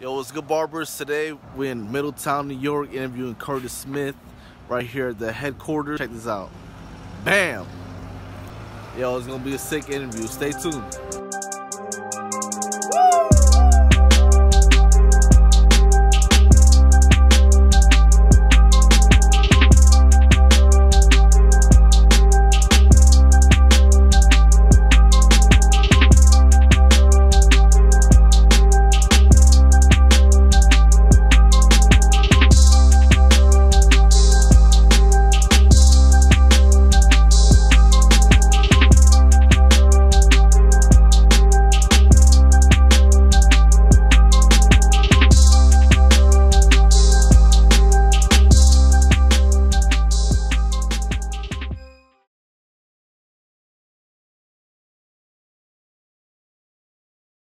Yo, what's good, barbers? Today we're in Middletown, New York, interviewing Curtis Smith right here at the headquarters. Check this out. Bam! Yo, it's gonna be a sick interview. Stay tuned.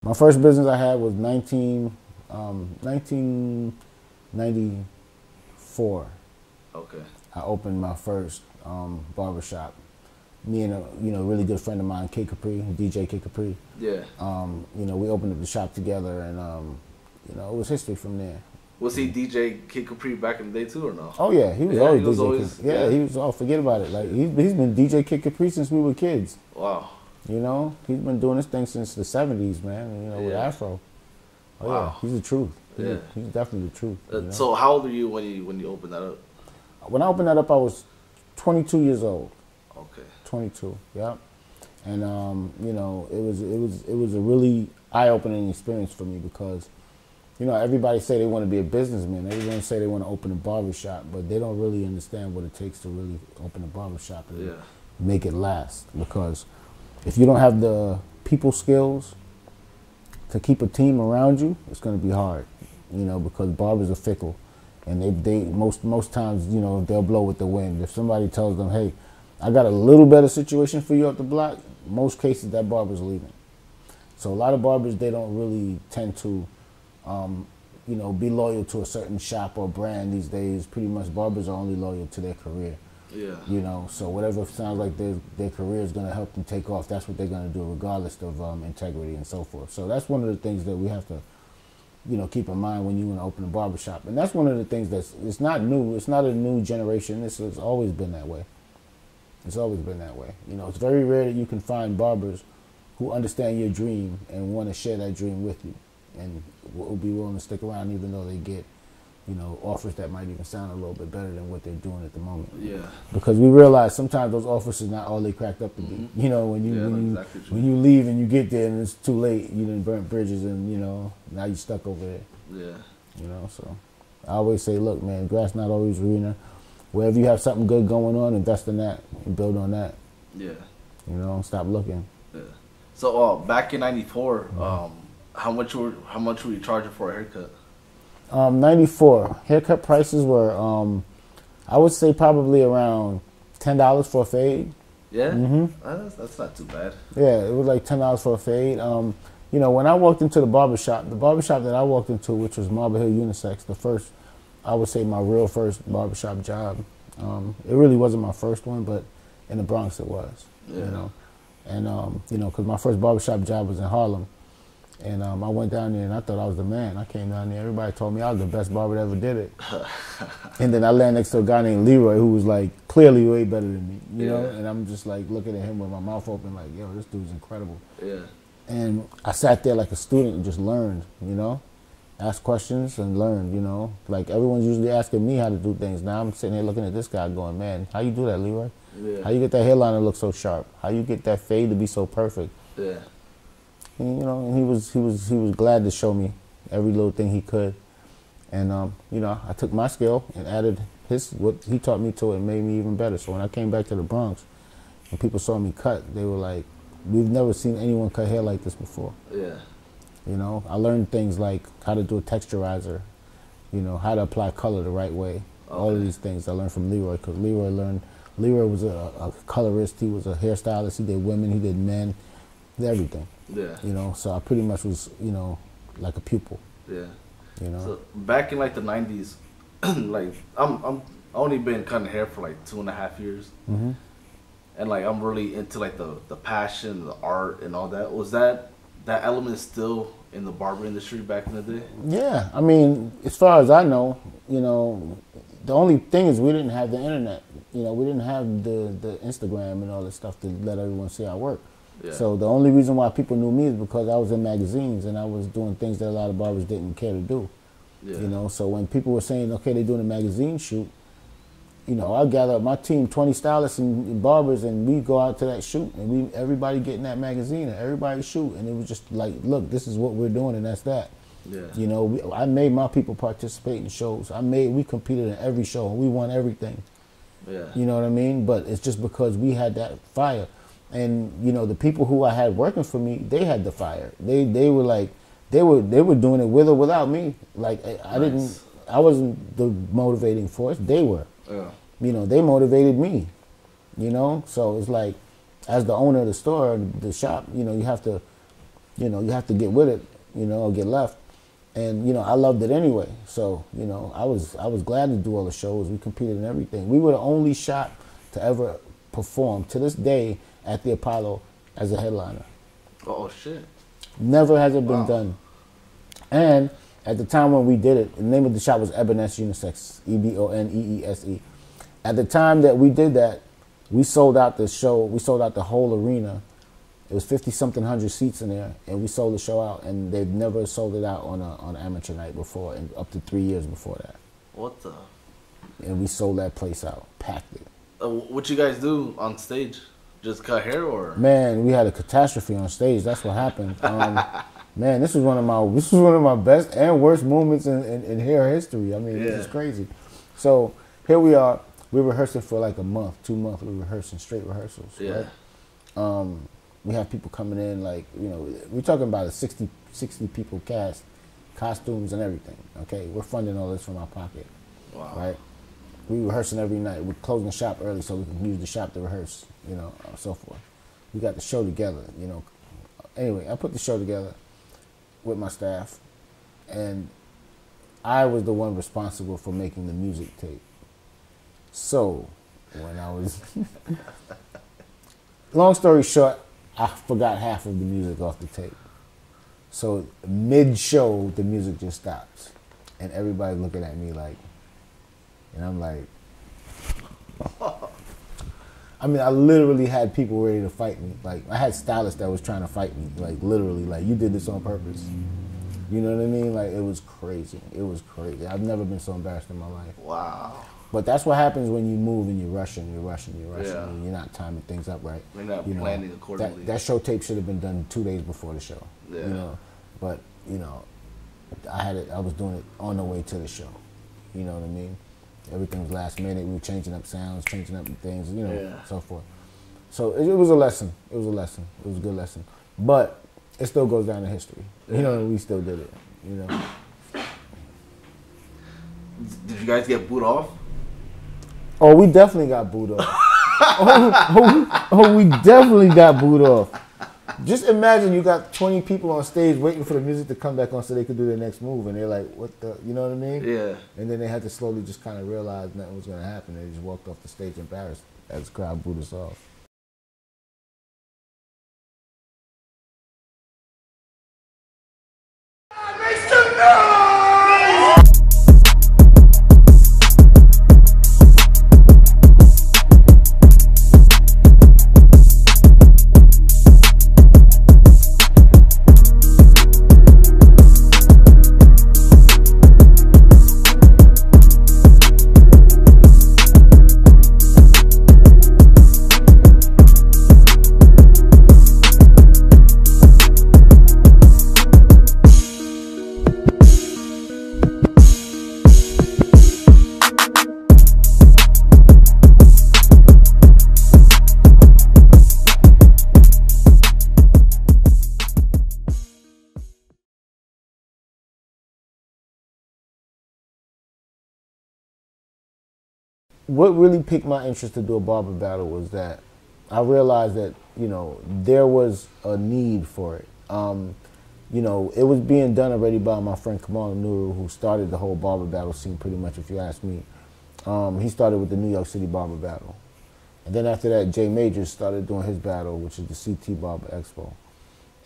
My first business I had was 19, um, 1994. Okay. I opened my first um, barbershop. Me and a you know really good friend of mine, Kid Capri, DJ Kid Capri. Yeah. Um, you know we opened up the shop together, and um, you know it was history from there. Was he DJ Kid Capri back in the day too, or no? Oh yeah, he was Yeah, always he was DJ. always-. Yeah, yeah. he was. Oh, forget about it. Like he's, he's been DJ Kid Capri since we were kids. Wow. You know, he's been doing this thing since the '70s, man. You know, with Afro. Oh Wow. yeah, he's the truth. He's, Yeah. he's definitely the truth. Uh, you know? So how old were you when you when you opened that up? when I opened that up, I was 22 years old. Okay. 22. Yep. And um, you know, it was it was it was a really eye-opening experience for me because, you know, everybody say they want to be a businessman. Everyone say they want to open a barbershop, but they don't really understand what it takes to really open a barbershop and Yeah. make it last. Because if you don't have the people skills to keep a team around you, it's going to be hard. You know, because barbers are fickle, and they they most most times you know they'll blow with the wind. If somebody tells them, hey, I got a little better situation for you up the block, most cases that barber's leaving. So a lot of barbers they don't really tend to, um, you know, be loyal to a certain shop or brand these days. Pretty much barbers are only loyal to their career. Yeah. You know, so whatever sounds like their their career is going to help them take off, that's what they're going to do, regardless of um, integrity and so forth. So that's one of the things that we have to, you know, keep in mind when you want to open a barbershop. And that's one of the things that's it's not new. It's not a new generation. This has always been that way. It's always been that way. You know, it's very rare that you can find barbers who understand your dream and want to share that dream with you, and will be willing to stick around even though they get, you know, offers that might even sound a little bit better than what they're doing at the moment Yeah. because we realize sometimes those offers are not all they cracked up to be. You know, when you Mm-hmm. Yeah, when you exactly when you leave and you get there and it's too late, you didn't burn bridges and you know now you're stuck over there. Yeah. You know, so I always say, look, man, grass not always greener. Wherever you have something good going on, invest in that and build on that. Yeah. You know, stop looking. Yeah. So uh, back in '94, um, how much were how much were you charging for a haircut? Um, 94 haircut prices were, um, I would say probably around ten dollars for a fade. Yeah. Mm-hmm. Uh, that's, that's not too bad. Yeah, it was like ten dollars for a fade. Um, you know, when I walked into the barbershop, the barbershop that I walked into, which was Marble Hill Unisex, the first, I would say my real first barbershop job. Um, it really wasn't my first one, but in the Bronx it was. Yeah. You know, and um, you know, because my first barbershop job was in Harlem, and um, I went down there and I thought I was the man. I came down there, everybody told me I was the best barber that ever did it. and then I landed next to a guy named Leroy who was like clearly way better than me, you know. And I'm just like looking at him with my mouth open, like, yo, this dude's incredible. Yeah. And I sat there like a student and just learned, you know, asked questions and learned, you know. Like everyone's usually asking me how to do things. Now I'm sitting here looking at this guy going, man, how you do that, Leroy? Yeah. How you get that hairline to look so sharp? How you get that fade to be so perfect? Yeah. And, you know, and he was he was he was glad to show me every little thing he could. And um, you know, I took my skill and added his what he taught me to it and made me even better. So when I came back to the Bronx and people saw me cut, they were like, We've never seen anyone cut hair like this before. Yeah. You know, I learned things like how to do a texturizer, you know, how to apply color the right way. All of these things I learned from Leroy because Leroy learned. Leroy was a, a colorist. He was a hairstylist. He did women. He did men. He did everything. Yeah. You know, so I pretty much was, you know, like a pupil. Yeah. You know. So back in like the '90s, like I'm I'm I only been cutting hair for like two and a half years, hmm and like I'm really into like the the passion, the art, and all that. Was that that element still in the barber industry back in the day? Yeah, I mean, as far as I know, you know, the only thing is we didn't have the internet. You know, we didn't have the the Instagram and all that stuff to let everyone see our work. Yeah. So the only reason why people knew me is because I was in magazines and I was doing things that a lot of barbers didn't care to do. Yeah. You know, so when people were saying, okay, they're doing a magazine shoot, you know, I gather up my team, 20 stylists and, and barbers, and we go out to that shoot, and we everybody get in that magazine, and everybody shoot, and it was just like, look, this is what we're doing, and that's that. Yeah. You know, we, I made my people participate in shows. I made we competed in every show, we won everything. Yeah. You know what I mean? But it's just because we had that fire, and you know, the people who I had working for me, they had the fire. They they were like, they were they were doing it with or without me. Like I, I didn't, I wasn't the motivating force. They were Yeah. you know, they motivated me, you know. So it's like, as the owner of the store, the shop, you know, you have to, you know, you have to get with it, you know, or get left. And you know, I loved it anyway. So you know, I was I was glad to do all the shows. We competed in everything. We were the only shop to ever perform to this day at the Apollo as a headliner. Oh shit. Never has it been Wow. done. And at the time when we did it, the name of the shop was Ebenes Unisex, E B O N E E S E. At the time that we did that, we sold out the show. We sold out the whole arena. It was fifty something hundred seats in there, and we sold the show out. And they've never sold it out on a on an amateur night before, and up to three years before that. What the? And we sold that place out, packed it. Uh, what you guys do on stage? Just cut hair or? Man, we had a catastrophe on stage. That's what happened. Um, man, this was one of my this was one of my best and worst moments in, in, in hair history. I mean, this is crazy. So here we are. We're rehearsing for like a month, two months. We're rehearsing straight rehearsals. Yeah. Right? Um, we have people coming in like you know we're talking about a 60, 60 people cast, costumes and everything. Okay, we're funding all this from our pocket Wow. right? We rehearsing every night. We're closing the shop early so we can use the shop to rehearse, you know, uh, so forth. We got the show together, you know. Anyway, I put the show together with my staff, and I was the one responsible for making the music tape. So, when I was, long story short, I forgot half of the music off the tape. So mid show, the music just stops, and everybody's looking at me like, and I'm like, I mean, I literally had people ready to fight me. Like, I had stylists that was trying to fight me. Like, literally, like, you did this on purpose. You know what I mean? Like, it was crazy. It was crazy. I've never been so embarrassed in my life. Wow. But that's what happens when you move and you're rushing, you're rushing, you're rushing, Yeah. and you're not timing things up right. You're not You know, planning accordingly. That, that show tape should have been done two days before the show. Yeah. You know, but you know, I had it. I was doing it on the way to the show. You know what I mean? Everything was last minute. We were changing up sounds, changing up things. You know, Yeah. so forth. So it, it was a lesson. It was a lesson. It was a good lesson. But it still goes down in history. You know, we still did it. You know. Did you guys get booed off? Oh, we definitely got booed off. oh, oh, oh, we definitely got booed off. Just imagine you got 20 people on stage waiting for the music to come back on so they could do their next move, and they're like, "What the?" You know what I mean? Yeah. And then they had to slowly just kind of realize nothing was going to happen. They just walked off the stage embarrassed as the crowd booed us off. What really piqued my interest to do a barber battle was that I realized that you know there was a need for it. Um, you know, it was being done already by my friend Kamal Nuru, who started the whole barber battle scene. Pretty much, if you ask me, um, he started with the New York City Barber Battle, and then after that, Jay Majors started doing his battle, which is the CT Barber Expo.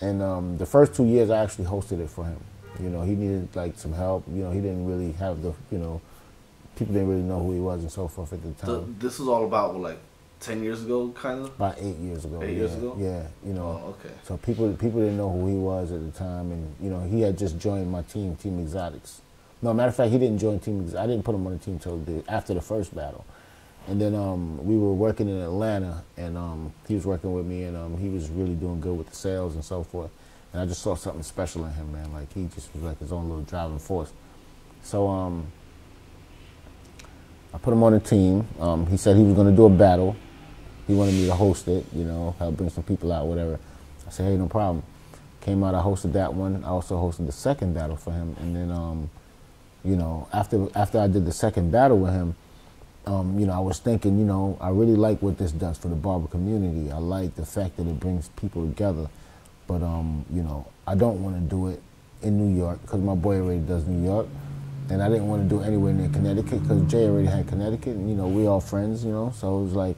And um, the first two years, I actually hosted it for him. You know, he needed like some help. You know, he didn't really have the, you know, people didn't really know who he was and so forth at the time. This was all about what, like ten years ago, kind of. About eight years ago. Eight yeah, years ago? Yeah, you know. Oh, okay. So people people didn't know who he was at the time, and you know he had just joined my team, Team Xotics. No, matter of fact, he didn't join Team. Ex- I didn't put him on the team until the, after the first battle, and then um, we were working in Atlanta, and um, he was working with me, and um, he was really doing good with the sales and so forth. And I just saw something special in him, man. Like he just was like his own little driving force. So um, I put him on a team. Um, he said he was going to do a battle. He wanted me to host it, you know, help bring some people out, whatever. I said, hey, no problem. Came out, I hosted that one. I also hosted the second battle for him, and then, um, you know, after after I did the second battle with him, um, you know, I was thinking, you know, I really like what this does for the barber community. I like the fact that it brings people together, but um, you know, I don't want to do it in New York because my boy already does New York, and I didn't want to do anywhere near Connecticut because Jay already had Connecticut, and you know, we all friends, you know, so it was like,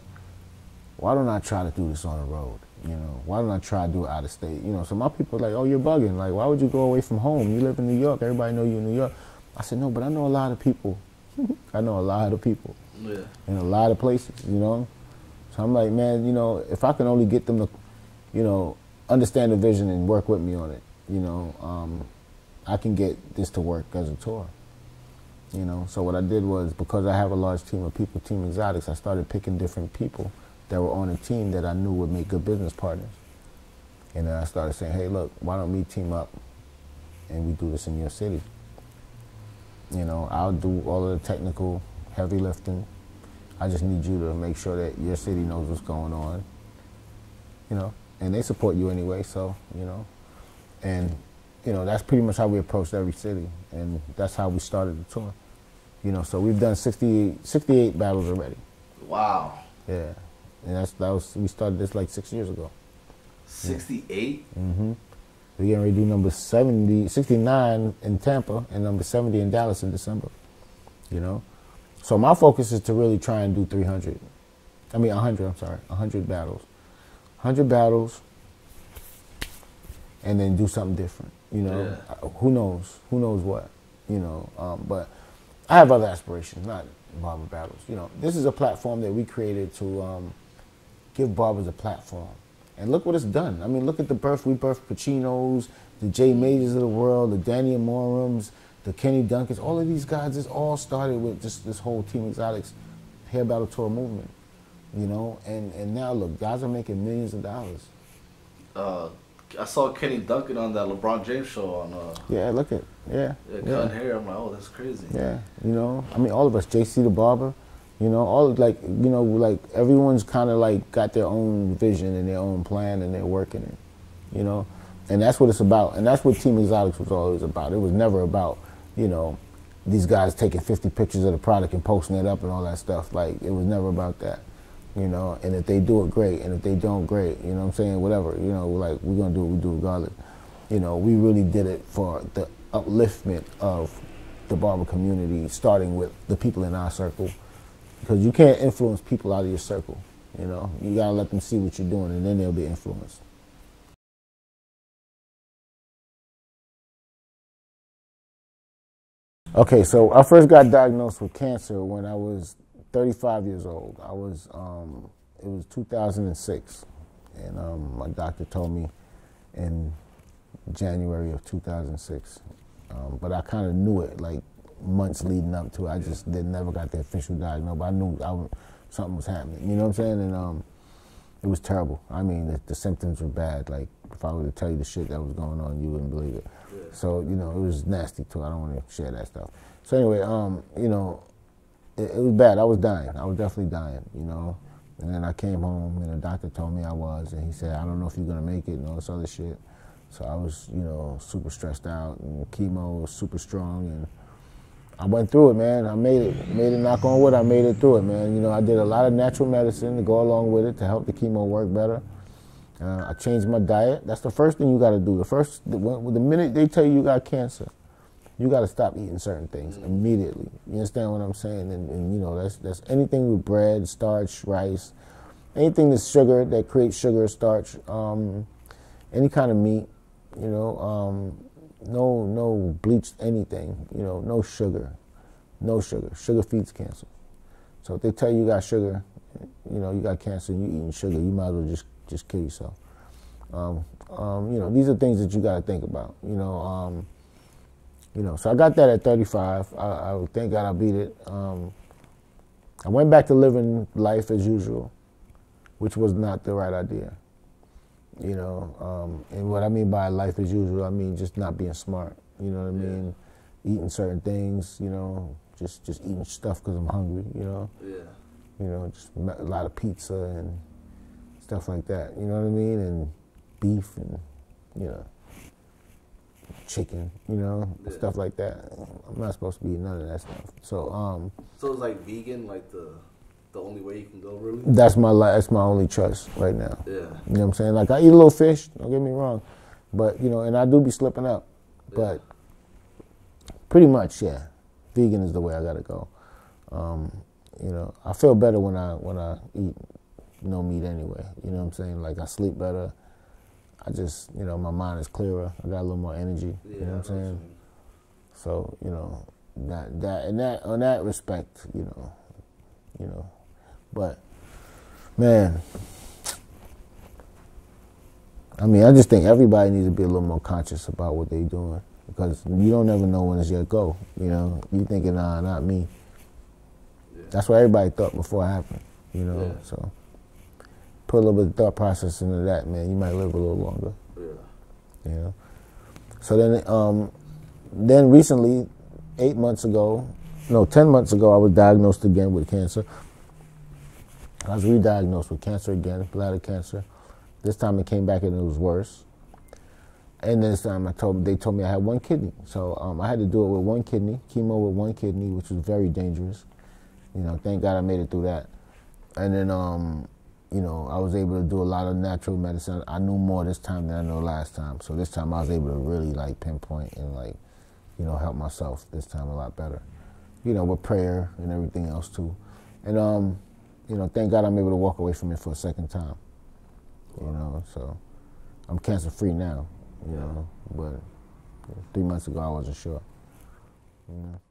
why don't I try to do this on the road? You know, why don't I try to do it out of state? You know, so my people are like, oh, you're bugging. Like, why would you go away from home? You live in New York. Everybody know you in New York. I said, no, but I know a lot of people. I know a lot of people Yeah. in a lot of places, you know. So I'm like, man, you know, if I can only get them to, you know, understand the vision and work with me on it, you know, um, I can get this to work as a tour. You know, so what I did was because I have a large team of people, Team Xotics, I started picking different people that were on a team that I knew would make good business partners. And then I started saying, hey, look, why don't we team up and we do this in your city? You know, I'll do all of the technical, heavy lifting. I just need you to make sure that your city knows what's going on. You know, and they support you anyway, so, you know. And, you know, that's pretty much how we approached every city. And that's how we started the tour. You know, so we've done 68, 68 battles already. Wow. Yeah. And that's, that was, we started this like six years ago. Sixty-eight. Mm-hmm. We're getting ready to do number 70, 69 in Tampa and number 70 in Dallas in December. You know? So my focus is to really try and do 300. I mean, 100, I'm sorry, 100 battles. 100 battles and then do something different. You know? Yeah. Uh, Who knows? Who knows what? You know? Um, but I have other aspirations, not barber battles. You know, this is a platform that we created to um, give barbers a platform. And look what it's done. I mean, look at the birth. We birthed Pacinos, the Jay Majors of the world, the Danny Morums, the Kenny Duncans. All of these guys, this all started with just this whole Team Xotics hair battle tour movement. You know, and, and now look, guys are making millions of dollars. Uh, I saw Kenny Duncan on that LeBron James show on uh, Yeah, look at yeah, yeah, yeah. hair. I'm like, oh, that's crazy. Yeah, you know, I mean, all of us, JC the barber, you know, all like, you know, like everyone's kind of like got their own vision and their own plan and they're working it, you know, and that's what it's about, and that's what Team Xotics was always about. It was never about, you know, these guys taking 50 pictures of the product and posting it up and all that stuff. Like, it was never about that, you know. And if they do it, great, and if they don't, great. You know what I'm saying? Whatever, you know, like we're gonna do what we do regardless. You know, we really did it for the upliftment of the barber community, starting with the people in our circle, because you can't influence people out of your circle. You know, you gotta let them see what you're doing, and then they'll be influenced. Okay, so I first got diagnosed with cancer when I was 35 years old. I was, um, it was 2006, and um, my doctor told me in January of 2006. Um, but I kind of knew it like months leading up to it. I just did never got the official diagnosis, but I knew I was, something was happening. You know what I'm saying? And um, it was terrible. I mean, the, the symptoms were bad. Like if I were to tell you the shit that was going on, you wouldn't believe it. So you know, it was nasty too. I don't want to share that stuff. So anyway, um, you know, it, it was bad. I was dying. I was definitely dying. You know. And then I came home, and the doctor told me I was, and he said, "I don't know if you're gonna make it," and all this other shit. So I was, you know, super stressed out, and chemo was super strong, and I went through it, man. I made it. Made it. Knock on wood. I made it through it, man. You know, I did a lot of natural medicine to go along with it to help the chemo work better. Uh, I changed my diet. That's the first thing you got to do. The first, the, the minute they tell you you got cancer, you got to stop eating certain things immediately. You understand what I'm saying? And, and you know, that's that's anything with bread, starch, rice, anything that's sugar that creates sugar, starch. Um, any kind of meat, you know, um, no no bleached anything, you know, no sugar, no sugar. Sugar feeds cancer. So if they tell you you got sugar, you know, you got cancer, and you eating sugar, you might as well just just kill yourself. Um, um, you know, these are things that you got to think about. You know, um, you know. So I got that at 35. I, I thank God I beat it. Um, I went back to living life as usual, which was not the right idea. You know, um, and what I mean by life as usual, I mean just not being smart. You know what I mean? Eating certain things. You know, just just eating stuff because I'm hungry. You know. Yeah. You know, just a lot of pizza and stuff like that. You know what I mean? And beef and you know chicken. You know, Yeah. stuff like that. I'm not supposed to be eating none of that stuff. So um, So it's like vegan, like the the only way you can go, really. that's my that's my only choice right now. Yeah. You know what I'm saying? Like I eat a little fish, don't get me wrong. But you know, and I do be slipping up. But pretty much, yeah. Vegan is the way I gotta go. Um, you know, I feel better when I when I eat no meat anyway. You know what I'm saying? Like I sleep better. I just you know, my mind is clearer. I got a little more energy. Yeah. you know what I'm I know what saying? So, you know, that that and that on that respect, you know, you know. But man, I mean, I just think everybody needs to be a little more conscious about what they're doing because you don't ever know when it's your go. You know, you thinking, nah, not me. Yeah. That's what everybody thought before it happened. You know, Yeah. so put a little bit of thought process into that, man. You might live a little longer. Yeah. You know. So then, um, then recently, eight months ago, no, ten months ago, I was diagnosed again with cancer. I was re-diagnosed with cancer again, bladder cancer. This time it came back and it was worse. And this time I told they told me I had one kidney, so um, I had to do it with one kidney, chemo with one kidney, which was very dangerous. You know, thank God I made it through that. And then, um, you know, I was able to do a lot of natural medicine. I knew more this time than I know last time. So this time I was able to really like pinpoint and like, you know, help myself this time a lot better. You know, with prayer and everything else too. And um, you know, thank God I'm able to walk away from it for a second time. You know, so I'm cancer free now. You know, but three months ago I wasn't sure. You know.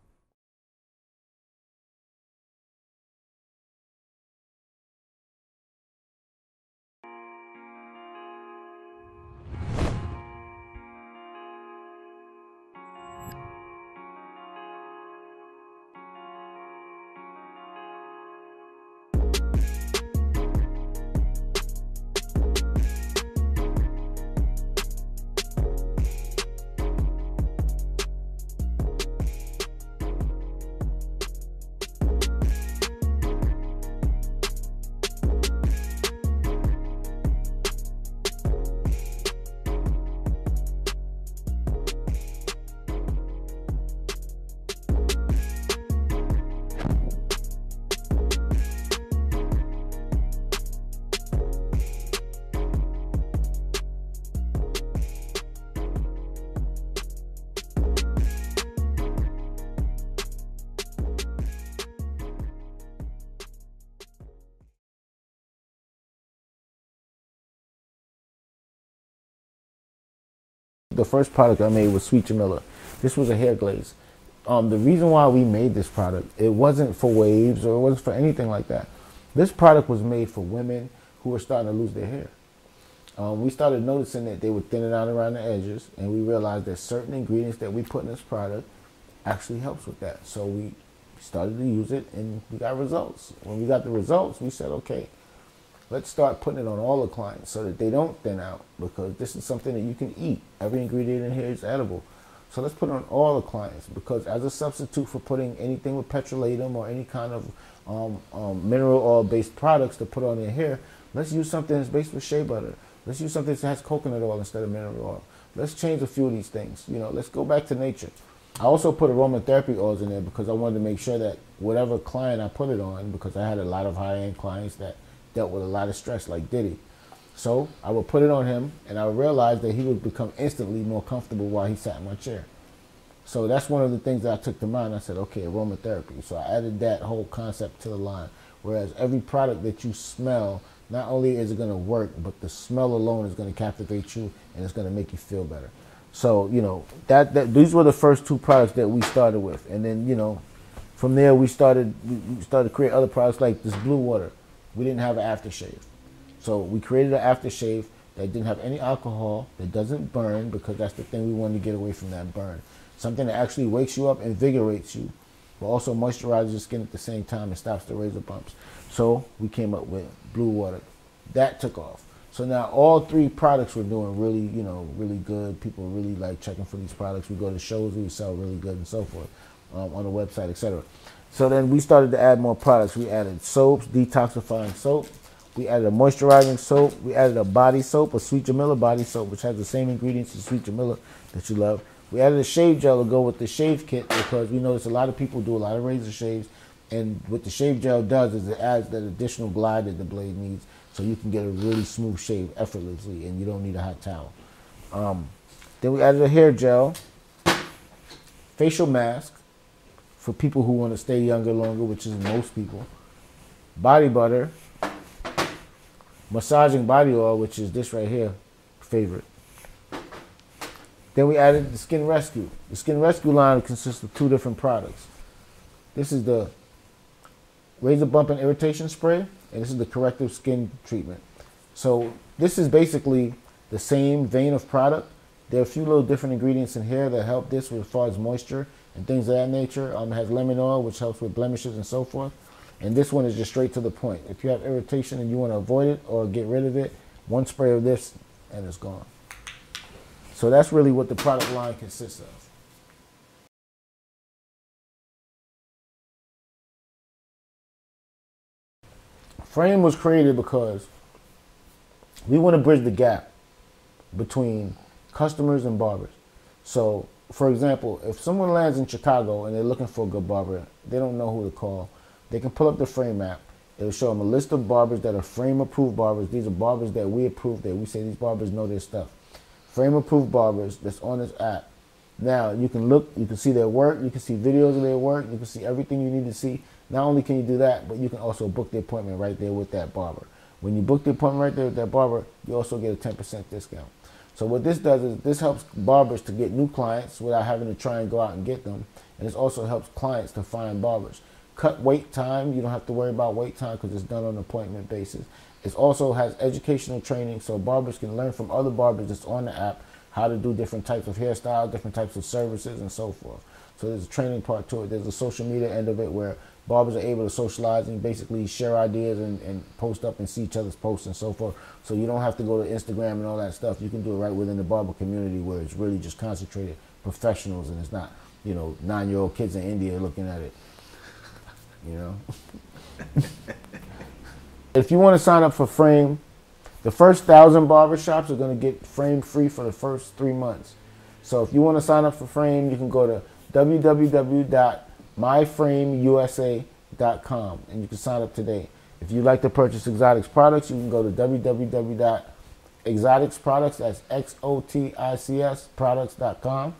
The first product I made was Sweet Jamila. This was a hair glaze. Um, the reason why we made this product, it wasn't for waves or it wasn't for anything like that. This product was made for women who were starting to lose their hair. Um, we started noticing that they were thinning out around the edges, and we realized that certain ingredients that we put in this product actually helps with that. So we started to use it, and we got results. When we got the results, we said, okay, let's start putting it on all the clients so that they don't thin out because this is something that you can eat. Every ingredient in here is edible. So let's put it on all the clients because as a substitute for putting anything with petrolatum or any kind of um, um, mineral oil based products to put on their hair, let's use something that's based with shea butter. Let's use something that has coconut oil instead of mineral oil. Let's change a few of these things. You know, let's go back to nature. I also put aromatherapy oils in there because I wanted to make sure that whatever client I put it on, because I had a lot of high end clients that dealt with a lot of stress, like Diddy. So I would put it on him, and I realized that he would become instantly more comfortable while he sat in my chair. So that's one of the things that I took to mind. I said, okay, aromatherapy. So I added that whole concept to the line. Whereas every product that you smell, not only is it going to work, but the smell alone is going to captivate you and it's going to make you feel better. So you know that, that these were the first two products that we started with, and then you know from there we started we started to create other products like this blue water. We didn't have an aftershave, so we created an aftershave that didn't have any alcohol, that doesn't burn because that's the thing we wanted to get away from that burn. Something that actually wakes you up, invigorates you, but also moisturizes your skin at the same time and stops the razor bumps. So we came up with blue water. That took off. So now all three products were doing really, you know, really good. People really like checking for these products. We go to shows, we sell really good and so forth um, on the website, etc. So then we started to add more products. We added soaps, detoxifying soap. We added a moisturizing soap. We added a body soap, a Sweet Jamila body soap, which has the same ingredients as Sweet Jamila that you love. We added a shave gel to go with the shave kit because we noticed a lot of people do a lot of razor shaves, and what the shave gel does is it adds that additional glide that the blade needs, so you can get a really smooth shave effortlessly, and you don't need a hot towel. Um, then we added a hair gel, facial mask for people who want to stay younger longer, which is most people. Body butter, massaging body oil, which is this right here, favorite. Then we added the Skin Rescue. The Skin Rescue line consists of two different products. This is the razor bump and irritation spray, and this is the corrective skin treatment. So this is basically the same vein of product. There are a few little different ingredients in here that help this with as far as moisture and things of that nature. Um, it has lemon oil, which helps with blemishes and so forth. And this one is just straight to the point. If you have irritation and you want to avoid it or get rid of it, one spray of this and it's gone. So that's really what the product line consists of. Frame was created because we want to bridge the gap between customers and barbers. So, for example, if someone lands in Chicago and they're looking for a good barber, they don't know who to call. They can pull up the Frame app. It'll show them a list of barbers that are Frame approved barbers. These are barbers that we approve, that we say these barbers know their stuff. Frame approved barbers that's on this app. Now you can look, you can see their work, you can see videos of their work, you can see everything you need to see. Not only can you do that, but you can also book the appointment right there with that barber. When you book the appointment right there with that barber, you also get a 10% discount. So what this does is this helps barbers to get new clients without having to try and go out and get them. And this also helps clients to find barbers. Cut wait time. You don't have to worry about wait time because it's done on an appointment basis. It also has educational training so barbers can learn from other barbers that's on the app how to do different types of hairstyles, different types of services, and so forth. So there's a training part to it. There's a social media end of it where barbers are able to socialize and basically share ideas and, and post up and see each other's posts and so forth. So you don't have to go to Instagram and all that stuff. You can do it right within the barber community where it's really just concentrated professionals and it's not, you know, nine year old kids in India looking at it. You know? if you want to sign up for Frame, the first thousand barbershops are going to get Frame free for the first three months. So if you want to sign up for Frame, you can go to www.myframeusa.com and you can sign up today. If you'd like to purchase Xotics products, you can go to www.xoticsproducts, that's X-O-T-I-C-S products.com,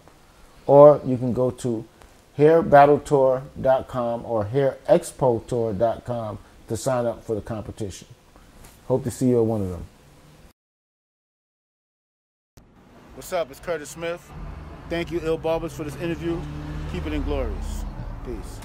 or you can go to hairbattletour.com or hairexpotour.com to sign up for the competition. Hope to see you at one of them. What's up? It's Curtis Smith. Thank you, Ill Barbers, for this interview. Keep it in glorious. Peace.